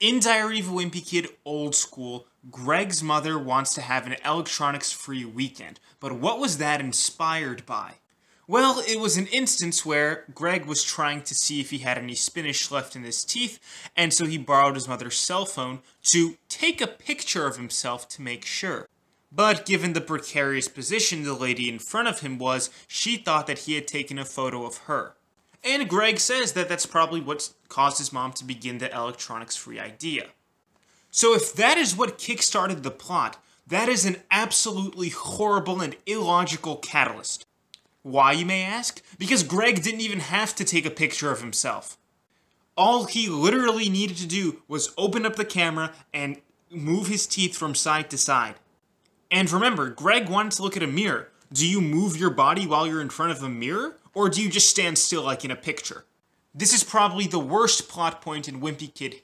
In Diary of a Wimpy Kid Old School, Greg's mother wants to have an electronics free weekend, but what was that inspired by? Well, it was an instance where Greg was trying to see if he had any spinach left in his teeth, and so he borrowed his mother's cell phone to take a picture of himself to make sure. But given the precarious position the lady in front of him was, she thought that he had taken a photo of her. And Greg says that that's probably what caused his mom to begin the electronics free idea. So if that is what kickstarted the plot, that is an absolutely horrible and illogical catalyst. Why, you may ask? Because Greg didn't even have to take a picture of himself. All he literally needed to do was open up the camera and move his teeth from side to side. And remember, Greg wanted to look at a mirror. Do you move your body while you're in front of a mirror? Or do you just stand still like in a picture? This is probably the worst plot point in Wimpy Kid